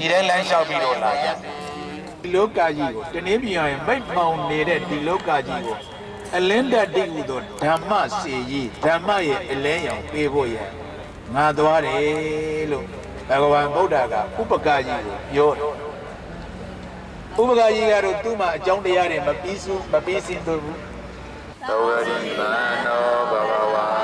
ဒီတိုင်းလမ်းလျှောက်ပြီးတော့လာကြဒီလောကကြီးကိုတနည်းပြရင်မိတ်မောင်နေတဲ့ဒီလောကကြီးကိုအလင်းတက်တိဟုသောဓမ္မစေကြီးဓမ္မရဲ့အလဲရောင်ပေးဖို့ရငါသွားတယ်လို့ဘဂဝါဗုဒ္ဓကဥပကကြီးကိုပြောတယ်ဥပကကြီးကတော့သူ့မှာအကြောင်းတရားတွေမပြီးစုမပြီးစင်သူဘူးသောဝရိမနောဘဂဝါ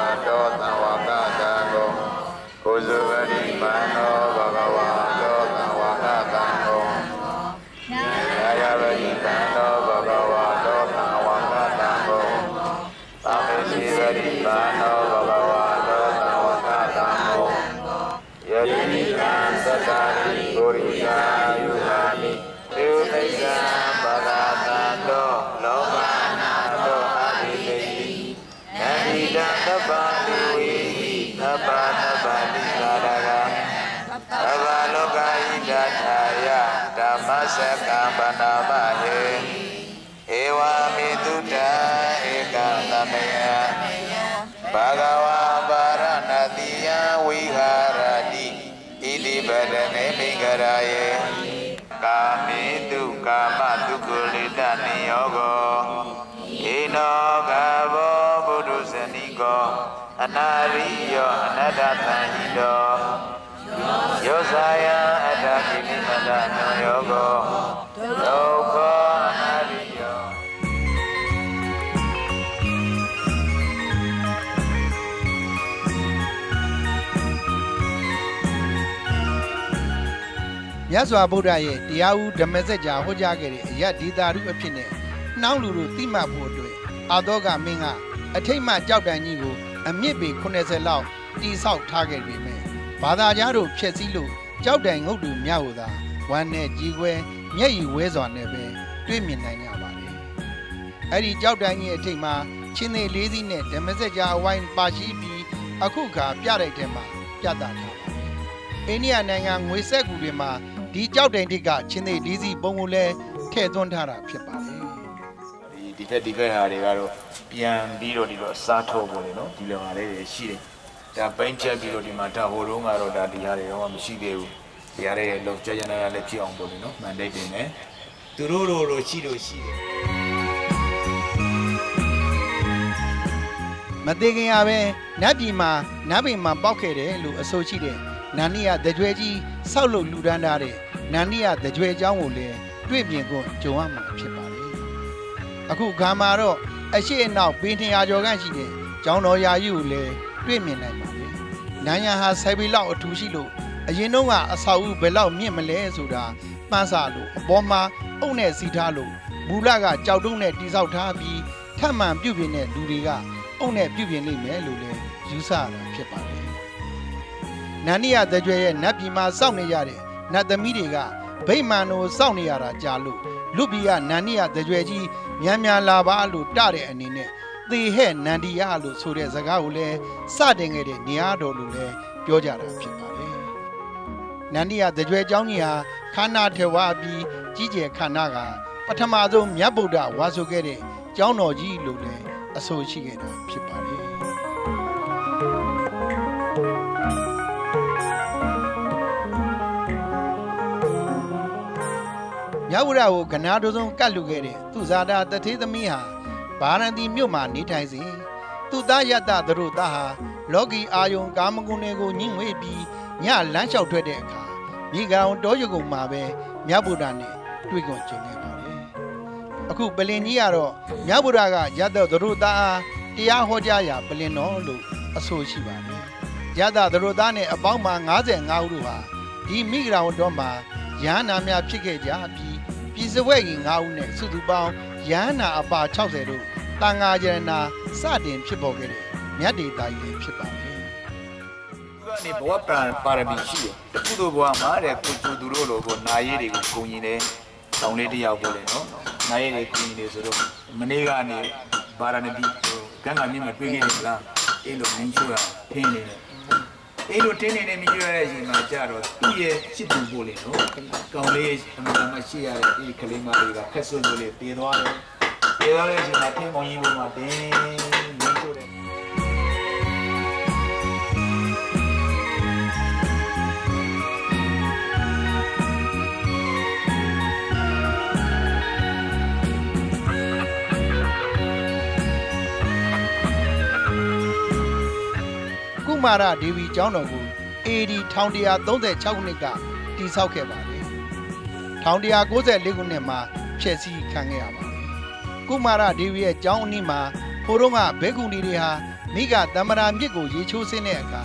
တိပဒနေမိဂရာယေကာမေတုကာမတုကုလိတနိယောကောဧနောကဘောဘုဒ္ဓဇနိကောအနာရိယောအနတ္တသံဟိတောယောဇာယံ တ်စွာဘုရားရဲ့တရားဥဓမ္မစကြာဟောကြားခဲ့တဲ့အယတ်ဒေတာရုအဖြစ်နဲ့နှောင်းလူတို့တိမှတ်ဖို့အတွက်အာသောကမင်းကအထိတ်မှကြောက်တန်ကြီးကိုအမြင့်ပေ80လောက်တိဆောက်ထားခဲ့ပေမဲ့ဘာသာကြားတို့ဖျက်ဆီးလို့ကြောက်တန်ငုတ်တူမြတ်ဟူသာဝမ်းနဲ့ကြီးခွဲမျက်ရည်ဝဲစွာနဲ့ပဲတွေ့မြင်နိုင်ကြပါလေအဲ့ဒီကြောက်တန်ကြီးအထိတ်မှချင်းသေးလေးစီးနဲ့ဓမ္မစကြာအဝိုင်းပါရှိပြီးအခုခါပြတဲ့တဲမှာပြသထားပါတယ်အိန္ဒိယနိုင်ငံငွေဆက်ကူတွေမှာ ဒီကြောက်တိုင်တစ်ကချင်းသေးလေးစီပုံကိုလည်းထည့်သွင်းထားတာဖြစ်ပါတယ်ဒီဒီဖက်ဒီဖက်ဟာတွေကတော့ပြန်ပြီးတော့ဒီလိုအစားထုတ်ဖို့လေနော်ဒီလိုဟာလေးတွေရှိတယ်ဒါပိန်းချက်ပြီးတော့ဒီမှာဒါဟိုတုန်းကတော့ဒါဒီဟာတွေတော့မရှိသေးဘူးဒီဟာတွေလောက်ကြကြနာနာလည်းဖြစ်အောင်ပေါ့လေနော်မန်ဒိတ်တွေနဲ့သူတို့တို့တို့ရှိလို့ရှိတယ်မသေးခင်ရပဲနတ်ပြည်မှာနတ်ပြည်မှာပောက်ခဲ့တယ်လို့အဆိုရှိတဲ့နန္ဒီယတကြွယ်ကြီးဆောက်လုပ်လူဒန်းထားတဲ့ နန္ဒီယတကြွယ်အကြောင်းကိုလည်းတွေ့မြင်ကိုကြုံရမှာဖြစ်ပါတယ်။အခုခါမှာတော့အရှိအနောက်ပေး200ကျော်ခန့်ရှိတဲ့ကျောင်းတော်ယာယီကိုလည်းတွေ့မြင်နိုင်ပါတယ်။နန်းရဟာဆိုင်ဘီလောက်အထူးရှိလို့အရင်တုန်းကအဆောက်အဦဘယ်လောက်မြင့်မလဲဆိုတာပန်းစားလို့အပေါ်မှာအုပ်နဲ့စီထားလို့မူလကကြောက်တုံးနဲ့တိဆောက်ထားပြီးထပ်မံပြုပြင်တဲ့လူတွေကအုပ်နဲ့ပြုပြင်လိမ့်မယ်လို့လည်းယူဆတာဖြစ်ပါတယ်။နန္ဒီယတကြွယ်ရဲ့နတ်ပြည်မှာစောင့်နေရတဲ့ နတ်သမီးတွေကဗိမာန်ကိုစောင့်နေရတာကြာလို့လူပြည်ကနန္ဒီယတကြွယ်ကြီးမြန်မြန်လာပါလို့တတဲ့အနေနဲ့သေဟဲ့နန္ဒီယလို့ဆိုတဲ့စကားကိုလည်းစတင်ခဲ့တဲ့နေရာတော်လို့လည်းပြောကြတာဖြစ်ပါတယ်။နန္ဒီယတကြွယ်เจ้าကြီးဟာခန္ဓာထေဝါပြီးကြီးကျယ်ခန္ဓာကပထမဆုံးမြတ်ဗုဒ္ဓဝါဆိုခဲ့တဲ့เจ้าတော်ကြီးလို့လည်း အဆိုရှိခဲ့တာဖြစ်ပါတယ်။ မြဝရကိုကနာတိုးဆုံးကတ်လူခဲ့တဲ့သူဇာတာတထေးသမီးဟာဗာရန်တီမြို့မှာနေထိုင်စဉ်သူသားယတ္တသူတို့သားဟာလောကီအာယုံကာမဂုဏ်တွေကိုညှိငွေပြီးညလမ်းလျှောက်ထွက်တဲ့အခါမိဂံတောရုံကုံမှာပဲမြတ်ဗုဒ္ဓနဲ့တွေ့ကြုံကြုံခဲ့ပါတယ်။အခုပလင်ကြီးကတော့မြတ်ဗုဒ္ဓကယတ္တသူတို့သားအားတရားဟောကြားရာပလင်တော်လို့အဆိုရှိပါတယ်။ယတ္တသူတို့သားနဲ့အပေါင်းမှာ55ဦးတို့ဟာဒီမိဂံတော်မှာ ရဟန္တာများဖြစ်ခဲ့ကြပြီးပြည်စဝဲကြီး9ဦးနဲ့စုစုပေါင်းရဟန္တာအပါ60တို့တန်ဃာယရနာစတင်ဖြစ်ပေါ်ခဲ့တဲ့မြတ်ဒေတာကြီးလည်းဖြစ်ပါတယ်သူကနေဘဝပရာပါရမီရှိတယ်တခုတို့ဘဝမှာတဲ့ကိုကျူသူတို့လိုကိုနာရေးတွေကိုဂုံရင်တယ်တောင်းလေးတစ်ယောက်ပို့လေနော်နာရေးတွေဂုံရင်တယ်ဆိုတော့မနေ့ကနေဘာရဏတိကံကမြင့်မတွေ့ခဲ့တယ်မလားအဲ့လိုမင်းချိုးတာထင်းနေတယ် အဲ့လိုတင်းနေတဲ့မြင်ရတဲ့အချိန်မှာကြာတော့သူ့ရဲ့ချစ်သူပို့လေနော်ကောင်းလေးအမှန်တမ်းရှိရတဲ့ဒီကလေးမလေးကခက်ဆွလို့လေပြေးသွားတယ်ပြေးသွားတဲ့အချိန်မှာထင်းမောင်ကြီးဘုံမှာတင်းမင်းချိုးတယ် မာရဒေဝီကျောင်းတော်ကို AD 1136ခုနှစ်ကတည်ဆောက်ခဲ့ပါတယ်1194ခုနှစ်မှာဖျက်ဆီးခံခဲ့ရပါတယ်ကုမာရဒေဝီရဲ့ကျောင်းအနီးမှာဖိုးတော့ကဘဲကူလီတွေဟာမိကတမရာမြစ်ကိုရေချိုးဆင်းတဲ့အခါ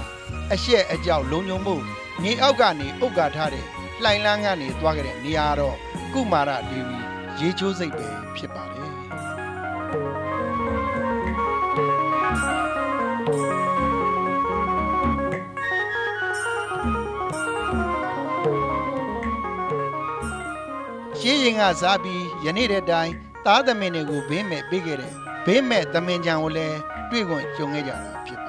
အရှက်အကြောက်လုံညုံမှုမြေအောက်ကနေအုတ်ကာထားတဲ့လှိုင်လန်းကနေသွားခဲ့တဲ့နေရာတော့ကုမာရဒေဝီရေချိုးစိတ်ပဲဖြစ်ပါတယ် ရှင်းရင်ကစားပြီးယနေ့တဲ့တိုင်သားသမင်တွေကိုဘေးမဲ့ပေးခဲ့တယ်ဘေးမဲ့သမင်ချံကိုလည်းတွေ့ခွင့်ကြုံခဲ့ကြတာဖြစ်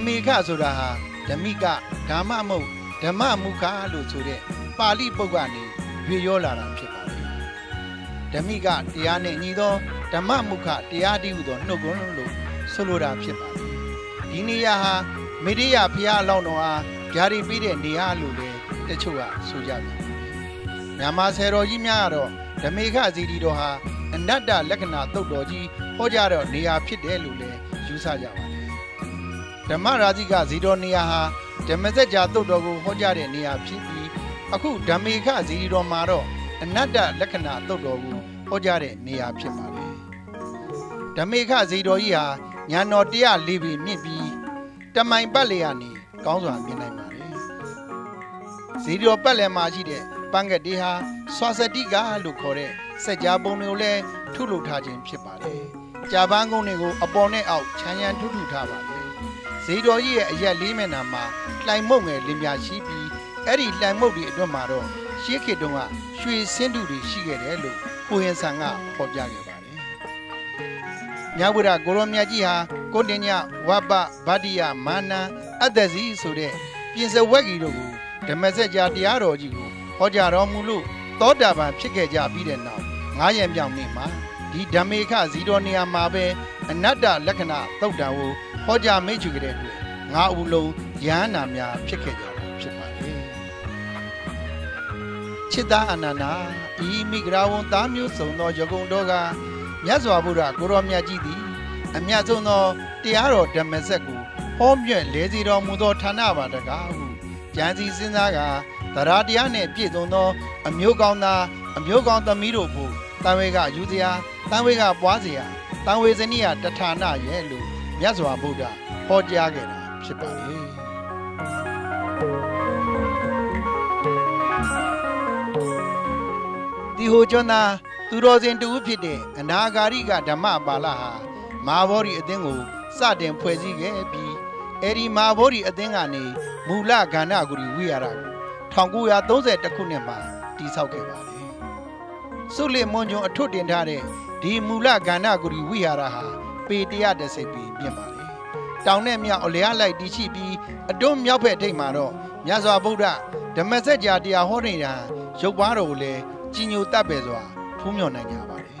မ္မိကဆိုတာဟာဓမ္မိကဓမ္မမဟုတ်ဓမ္မမုခလို့ဆိုတဲ့ပါဠိပုတ်ကနေရွေရောလာတာဖြစ်ပါတယ်ဓမ္မိကတရားနဲ့ညီသောဓမ္မမုခတရားတည်းဟုသောနှုတ်ကွန်းလို့ဆိုလိုတာဖြစ်ပါတယ်ဒီနေရာဟာမေရိယဘုရားအလောင်းတော်အားဗျာဒီပေးတဲ့နေရာလို့လည်းတချို့ကဆိုကြတယ်မြန်မာဆယ်တော်ကြီးများကတော့ဓမေခဇီတီတော်ဟာအနတ္တလက္ခဏာတုတ်တော်ကြီးဟောကြားတော့နေရာဖြစ်တယ်လို့လည်းယူဆကြပါတယ် ဓမ္မရာဇိကဇီတော်နေရာဟာဓမ္မစကြာတုတ်တော်ကိုဟောကြားတဲ့နေရာဖြစ်ပြီးအခုဓမေခဇီတီတော်မှာတော့အနတ္တလက္ခဏာတုတ်တော်ကိုဟောကြားတဲ့နေရာဖြစ်ပါတယ်ဓမေခဇီတော်ကြီးဟာညာတော်104ပြီမြင့်ပြီးတမိုင်ပတ်လျာနေကောင်းစွာမြင်နိုင်ပါတယ်ဇီတော်ပတ်လည်မှာရှိတဲ့ပန်းကတိဟာဆွာစတိကလို့ခေါ်တဲ့စက်ကြားပုံတွေကိုလည်းထုလုပ်ထားခြင်းဖြစ်ပါတယ်ကြာပန်းကုန်းတွေကိုအပေါ်နဲ့အောက်ခြံရံထုထုထားပါတယ် ဇီတော်ကြီးရဲ့အရက်လေးမျက်နှာမှာလှိုင်မုတ်ငယ်လင်းပြရှိပြီးအဲ့ဒီလှိုင်မုတ်တွေအတွက်မှာတော့ရှေးခေတ်တုန်းကရွှေစင်းတူတွေရှိခဲ့တယ်လို့ကိုရင်ဆန်ကဖော်ပြခဲ့ပါတယ်မြဝရကိုရောမြတ်ကြီးဟာကိုတင်ညဝဘဗတ္တိယမာနံအတ္တဇီဆိုတဲ့ပြင်စဝက်ကြီးတို့ကိုဓမ္မစကြာတရားတော်ကြီးကိုဟောကြားတော်မူလို့သောတာပန်ဖြစ်ခဲ့ကြပြီးတဲ့နောက်ငါးရံပြောင်နေ့မှာဒီဓမ္မေခဇီတော်နေရာမှာပဲအနတ္တလက္ခဏာသုတ်တံကို ဟောကြားမိတ်ချူကြတဲ့အတွက်ငါးဦးလုံးယဟန္တာများဖြစ်ခဲ့ကြတာဖြစ်ပါတယ်ချစ်သားအနန္နာဤမိဂရာဝန်သားမျိုးစုံသောယကုံတော်ကမြတ်စွာဘုရားကိုရောမြတ်ကြီးသည်အမြတ်ဆုံးသောတရားတော်ဓမ္မစက်ကိုဟောမြတ်လဲစီတော်မူသောဌာနပါတကားဟုကြံစီစဉ်းစားကသရတရားနှင့်ပြည့်စုံသော အမျိုးကောင်းသားအမျိုးကောင်းသမီးတို့ဖို့တန်ဝေကယူစရာတန်ဝေကပွားစရာတန်ဝေဇနိယတဌာနရဲ့လို့ မြတ်စွာဘုရားဟောကြားခဲ့တာဖြစ်ပါလေဒီဟိုကျွန်းသားသူတော်စင်တူဖြစ်တဲ့အနာဂါရိကဓမ္မပါဠဟာမာဘောရီအသင်းကိုစတင်ဖွဲ့စည်းခဲ့ပြီးအဲဒီမာဘောရီအသင်းကနေမူလကဏ္ဍဂုရီဝိဟာရကို1930ခုနှစ်မှာတည်ဆောက်ခဲ့ပါတယ်။စုလစ်မွန်ဂျုံအထွတ်တင်ထားတဲ့ဒီမူလကဏ္ဍဂုရီဝိဟာရဟာ ပေ130ပေမြင့်ပါတယ်။တောင်နဲ့မြောက်အလျားလိုက်တည်ရှိပြီးအတွန်းမြောက်ဘက်ထိပ်မှာတော့မြတ်စွာဘုရားဓမ္မစကြာတရားဟောနေတာရုပ်ပွားတော်ကိုလည်းကြီးညိုတတ်ပဲစွာဖူးမြော်နိုင်ကြပါတယ်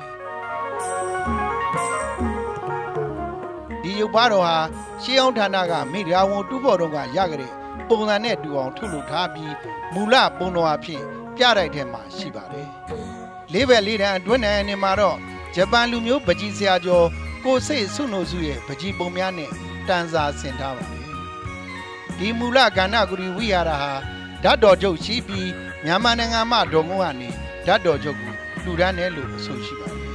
။ဒီရုပ်ပွားတော်ဟာရှေးအောင်ဌာနကမိရာဝန်တူဖို့တော်ကရကြတဲ့ပုံစံနဲ့တူအောင်ထုတ်လုပ်ထားပြီးမူလပုံတော်အဖြစ်ပြတိုက်ထဲမှာရှိပါတယ်။လေးဘက်လေးတန်းအတွင်းနယ်နေမှာတော့ဂျပန်လူမျိုးပကြီးဆရာကျော် ကိုစိတ်ဆုနိုစုရဲ့ပကြီးပုံများနဲ့တန်စာဆင်ထားပါတယ်။ဒီမူလကဏ္ဍဂုရီဝိဟာရဟာဓာတ်တော်ချုပ်ရှိပြီးမြန်မာနိုင်ငံမှာဒေါ်ငုံကနေဓာတ်တော်ချုပ်ကိုလှူဒန်းတယ်လို့အဆိုရှိပါတယ်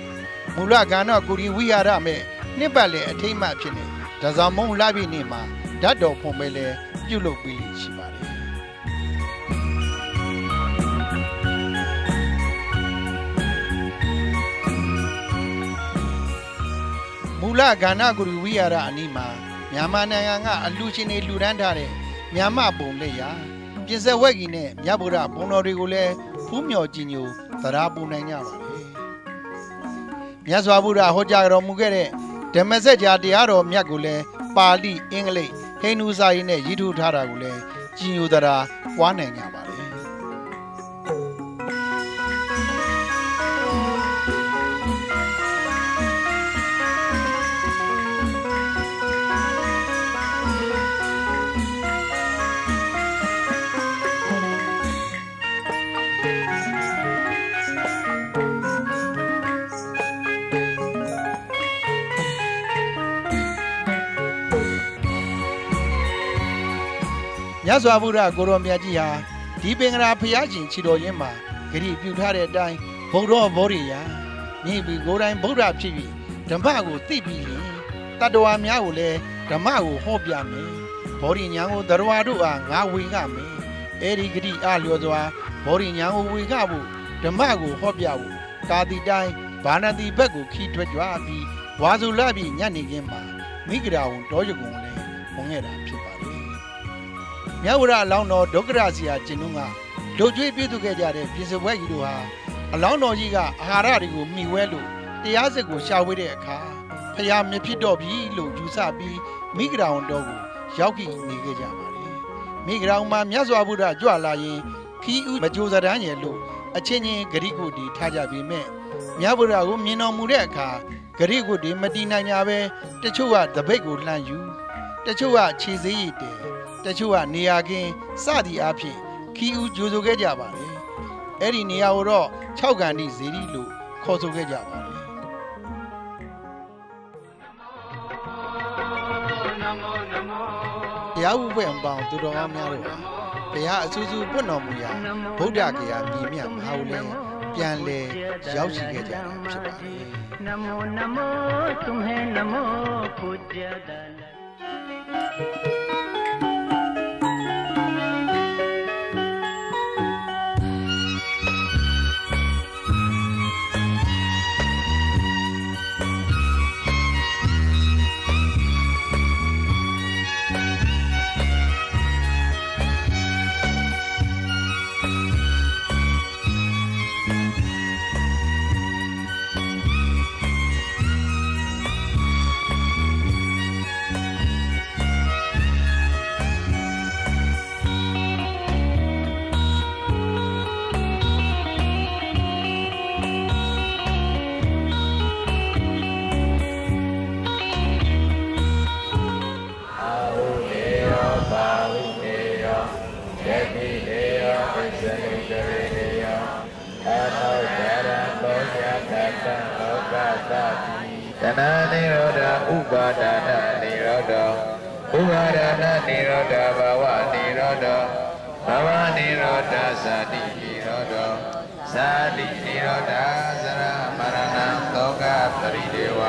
။မူလကဏ္ဍဂုရီဝိဟာရမဲ့နှစ်ပတ်လေအထိမ့်မှဖြစ်နေဒါဆောင်မုံလာပြီနေမှာဓာတ်တော်ဖုံပဲလဲပြုတ်လုပ်ပြီးလိရှိပါတယ် လကဏ္ဍဂုရီဝိဟာရအနီးမှာမြန်မာနိုင်ငံကအလူရှင်တွေလူဒန်းထားတဲ့မြန်မာပုံလက်ရာပြင်ဆက်ဝက်ကြီးနဲ့မြတ်ဗုဒ္ဓဘုံတော်တွေကိုလည်းဖူးမြော်ကြည်ညိုသရာပူနိုင်ကြပါလေမြတ်စွာဘုရားဟောကြားတော်မူခဲ့တဲ့ဓမ္မစကြာတရားတော်မြတ်ကိုလည်းပါဠိအင်္ဂလိပ်ဟိန္ဒူစာရေးနဲ့ရေးထိုးထားတာကိုလည်းကြည်ညိုသရာပွားနိုင်ကြပါတ မြတ်စွာဘုရားကိုရောမြတ်ကြီးဟာဒီပင်ကရာဖျားရှင်ခြေတော်ရင်းမှာဂရိပြုထားတဲ့အတိုင်းဘုံတော်ဘောရိယာမြင့်ပြီးကိုယ်တိုင်ဗုဒ္ဓဖြစ်ပြီးဓမ္မကိုသိပြီးရင်တတ္တဝါများကိုလည်းဓမ္မကိုဟောပြမယ်ဘောရိညာကိုတရဝါတို့အားငါဝေကမယ်အဲ့ဒီဂရိအလျော်စွာဘောရိညာကိုဝေကဖို့ဓမ္မကိုဟောပြဖို့ကာတိတိုင်းဘာနာတိဘက်ကိုခီးထွက်ကြွပြီးဝါစုလပြီးညနေခင်းမှာမိဂရာဝန်တော်ရကုံလည်းဝင်ခဲ့တာဖြစ်ပါတယ် မြဝရအလောင်းတော်ဒုက္ခရစီယာကျင်တို့ကလူကျွေးပြည့်သူခဲ့ကြတဲ့ပြင်စပွဲကြီးတို့ဟာအလောင်းတော်ကြီးကအာဟာရတွေကိုမှီဝဲလို့တရားစစ်ကိုရှာဝေးတဲ့အခါဖျားမြဖြစ်တော့ပြီလို့ယူဆပြီးမိဂရာဝန်တော်ကိုရောက်ကြည့်နေခဲ့ကြပါတယ်မိဂရာဝန်မှာမြတ်စွာဘုရားကြွလာရင်ခီးဦးမကြိုးစတန်းရဲ့လို့အချင်းချင်းဂရိကိုတီထားကြပေမဲ့မြတ်ဗုဒ္ဓကိုမြင်တော်မူတဲ့အခါဂရိကိုတီမတီးနိုင်ကြပဲတချို့ကတပိတ်ကိုလှမ်းယူတချို့ကခြေစည်းရည်တယ် တချို့ကနေရာကင်းစသည်အားဖြင့်ခီးဦးကြိုးဆိုခဲ့ကြပါတယ်အဲ့ဒီနေရာကိုတော့6ကန်တိဇေဒီလို့ခေါ်ဆိုခဲ့ကြပါတယ်တရားဥပ္ပံပေါင်းသူတော်ကောင်းများတို့ဟာဘုရားအစူးစူးပွတ်တော်မူရာဗုဒ္ဓဂယာမြည်မြတ်မဟာဝလင်းပြန်လဲရောက်ရှိခဲ့ကြတာဖြစ်ပါတယ် नमो नमो तुम्हें नमो पूज्य दल ဇာတိနိရောဓဇရမရဏသောကပရိဒေဝ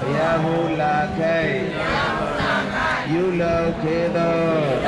ဘုရားမူလာခဲယူလောခေသော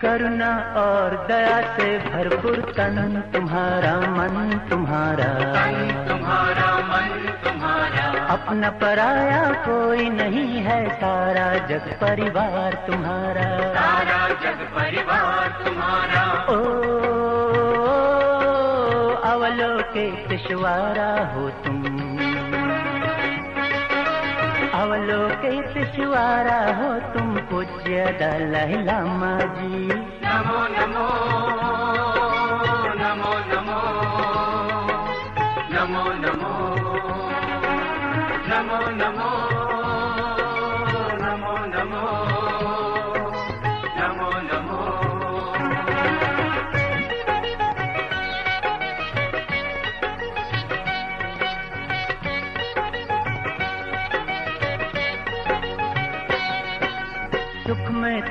करुणा और दया से भरपूर तन तुम्हारा मन तुम्हारा। तुम्हारा मन तुम्हारा अपना पराया कोई नहीं है, सारा जग परिवार तुम्हारा। सारा जग परिवार तुम्हारा ओ, अवलोके पिछवारा हो तुम अवलोकितश्वारा हो तुम पूज्य दलाई लामा जी। नमो नमो नमो नमो नमो नमो नमो नमो।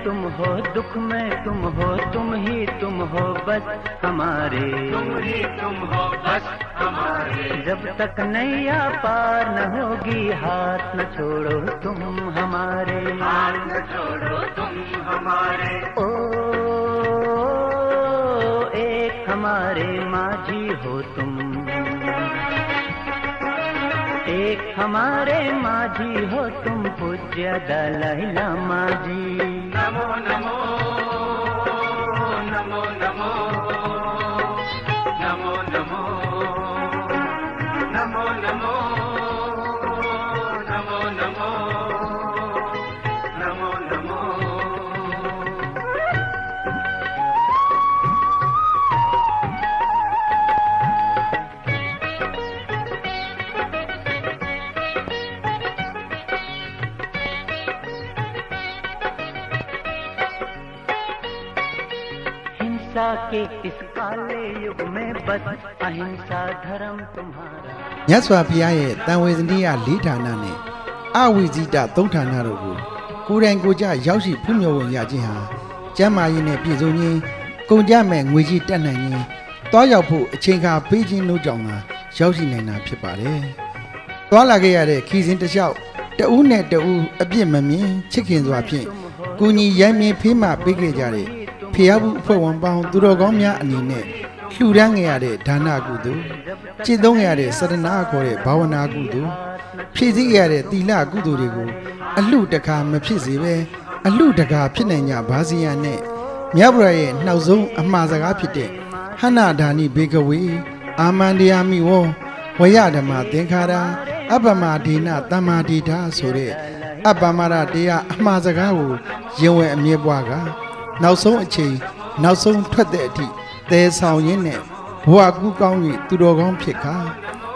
तुम हो दुख में तुम हो तुम ही तुम हो बस हमारे। तुम ही तुम हो बस हमारे। जब तक नैया पार न होगी हाथ न छोड़ो तुम हमारे। हाथ न छोड़ो तुम हमारे। ओ एक हमारे माझी हो तुम। एक हमारे माझी हो तुम पूज्य दलाई लामा जी नमो के इस काले युग में बस अहिंसा धर्म तुम्हारा မြတ်စွာဘုရားရဲ့တန်ဝေဇနိယလေးဌာနနဲ့အဝိဇိတသုံးဌာနတို့ကိုကိုယ်တိုင်ကိုယ်ကြရောက်ရှိဖွံ့ဖြိုးဝင်ရခြင်းဟာကျမ်းမာရေးနဲ့ပြည်စုံခြင်းကုန်ကြမဲ့ငွေကြီးတက်နိုင်ခြင်းတွားရောက်ဖို့အချိန်ခါပေးခြင်းတို့ကြောင့်သာရောက်ရှိနိုင်တာဖြစ်ပါတယ်။တွားလာခဲ့ရတဲ့ခီစဉ်တစ်လျှောက်တဦးနဲ့တဦးအပြစ်မမြင်ချစ်ခင်စွာဖြင့်ကိုညီရိုင်းမြင်ဖေးမှပေးခဲ့ကြတဲ့ ဖျားဘူးအဖွဲ့ဝင်ပေါင်းသူတော်ကောင်းများအနေနဲ့လှူဒန်းခဲ့ရတဲ့ဒါနကုသိုလ်ကျင့်သုံးခဲ့ရတဲ့စရဏခေါ်တဲ့ဘာဝနာကုသိုလ်ဖြည့်ဆည်းခဲ့ရတဲ့သီလကုသိုလ်တွေကိုအလှတကာမဖြစ်စေပဲအလှတကာဖြစ်နိုင်ကြဘာစီယံနဲ့မြတ်ဗုဒ္ဓရဲ့နှောက်ဆုံးအမှားစကားဖြစ်တဲ့ဟန္နာဒါနိဘေကဝေအာမန္တယာမိဝောဝယဓမ္မသင်္ခါရအပ္ပမဒေနတမ္မာဒိဋ္ဌဆိုတဲ့အပ္ပမရတရားအမှားစကားကိုရင်ဝင်အမြဲပွားက နောက်ဆုံးအချိန်နောက်ဆုံးထွက်တဲ့အထိသဲဆောင်ရင်းနဲ့ဘဝကူးကောင်း၍သူတော်ကောင်းဖြစ်ခါ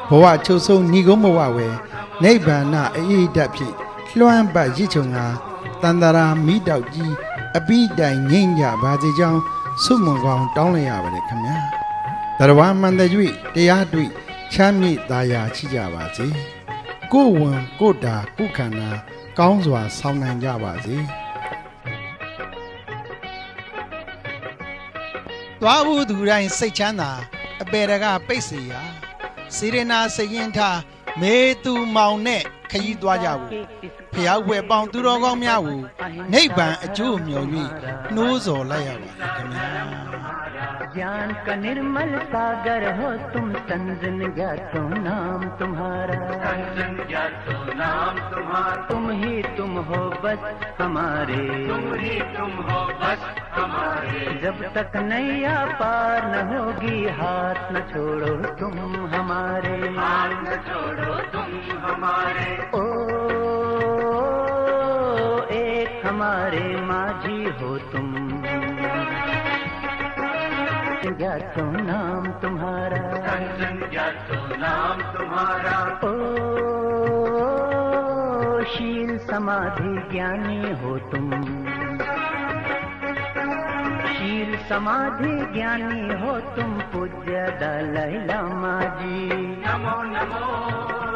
ဘဝချုပ်ဆုံးဏီကုံးဘဝဝယ်နိဗ္ဗာန်အအေးဓာတ်ဖြင့်လွှမ်းပတ်ရစ်ချုံကတန်တရာမိတောက်ကြီးအပိတိုင်ငိမ့်ကြပါစေကြောင်းဆုမွန်ကောင်းတောင်းလိုက်ရပါတယ်ခင်ဗျာတရဝမှန်တဲ့၍တရားတွေ့ချမ်းမြေ့သာယာချကြပါစေကိုယ်ဝန်ကိုယ်တာကိုယ်ခန္ဓာကောင်းစွာဆောင်နိုင်ကြပါစေ သွားဘူးသူတိုင်းစိတ်ချမ်းသာအပေတကပိတ်စီရာစေရနာစရင်ထားမေသူမောင်နဲ့ခရီးသွားကြဘူးဖျားဝယ်ပေါင်းသူတော်ကောင်းများကိုနိဗ္ဗာန်အကျိုးမျှော်၍နှိုးဆော်လိုက်ရပါတယ်ခင်ဗျာ ज्ञान का निर्मल सागर हो तुम संजन ज्ञातो नाम तुम्हारा। संजन ज्ञातो नाम तुम्हारा। तुम ही तुम हो बस हमारे। तुम ही तुम हो बस हमारे। जब तक नैया पार न होगी हाथ न छोड़ो तुम हमारे। हाथ न छोड़ो तुम हमारे। ओ एक हमारे माझी हो तुम। ज्ञातो नाम तुम्हारा। ज्ञातो नाम तुम्हारा। ओ शील समाधि ज्ञानी हो तुम। शील समाधि ज्ञानी हो तुम पूज्य दलाई लामा जी। नमो नमो।